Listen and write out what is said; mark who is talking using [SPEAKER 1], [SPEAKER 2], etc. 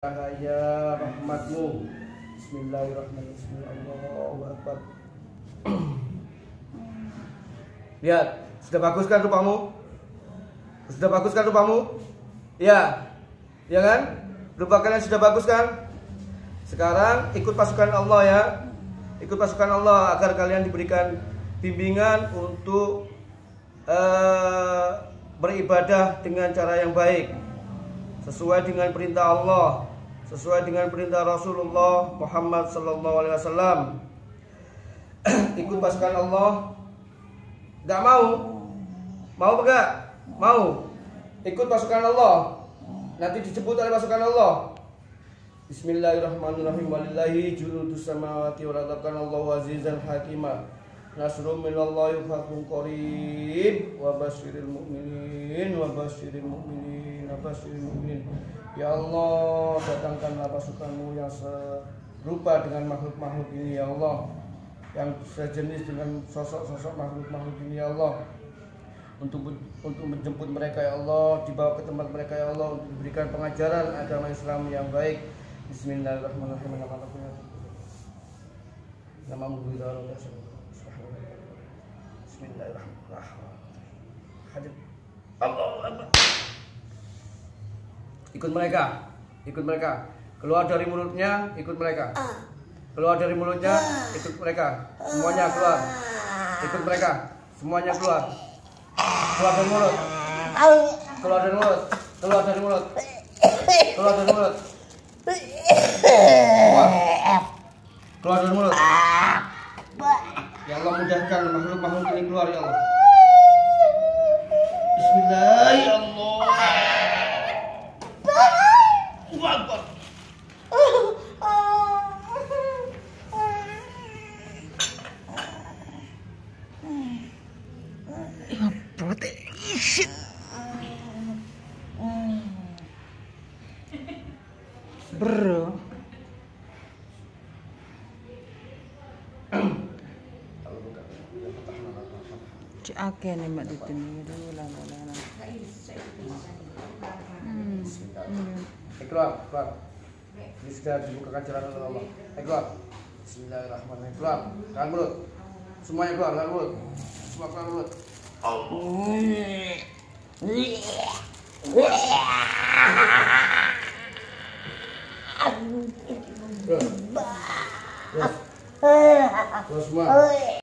[SPEAKER 1] cahaya rahmatmu Bismillahirrahmanirrahim Allahu Lihat, sudah bagus kan rupamu? Sudah bagus kan rupamu? Ya, ya kan? Rupa kalian sudah bagus kan? Sekarang ikut pasukan Allah ya Ikut pasukan Allah agar kalian diberikan bimbingan untuk uh, beribadah dengan cara yang baik sesuai dengan perintah Allah sesuai dengan perintah Rasulullah Muhammad sallallahu alaihi wasallam. Ikut pasukan Allah? Enggak mau? Mau enggak? Mau. Ikut pasukan Allah. Nanti disebut oleh pasukan Allah. Bismillahirrahmanirrahim. Walillahi junudus samawati wal ardi Allahu azizan hakimah. Nasrum minallahi fathun qarib wa basyiril mu'minin wa basyiril mu'minin wa basyiril mu'minin. Ya Allah, datangkanlah pasukanmu yang serupa dengan makhluk-makhluk ini ya Allah. Yang sejenis dengan sosok-sosok makhluk-makhluk ini ya Allah. Untuk untuk menjemput mereka ya Allah dibawa ke tempat mereka ya Allah untuk diberikan pengajaran agama Islam yang baik. Bismillahirrahmanirrahim Nama Bismillahirrahmanirrahim. Hadir. Allah ikut mereka. Ikut mereka. Keluar dari mulutnya ikut mereka. Keluar dari mulutnya ikut mereka. Semuanya keluar. Ikut mereka. Semuanya keluar. Keluar dari mulut. Keluar dari mulut. Keluar dari mulut. Keluar dari mulut. Keluar. Keluar dari mulut Allah mudahkan makhluk-makhluk ini keluar ya Allah Bismillahirrahmanirrahim Akbar.
[SPEAKER 2] Protection. Bro. Mbak ditemi dulu lah lah lah. Hmm.
[SPEAKER 1] Eh, keluar, keluar. Ini sudah dibukakan jalan oleh Allah. Eh, keluar. Bismillahirrahmanirrahim. Keluar. Tahan mulut. Semuanya keluar, tahan mulut. Semua keluar mulut. Terus. Terus. Terus semua.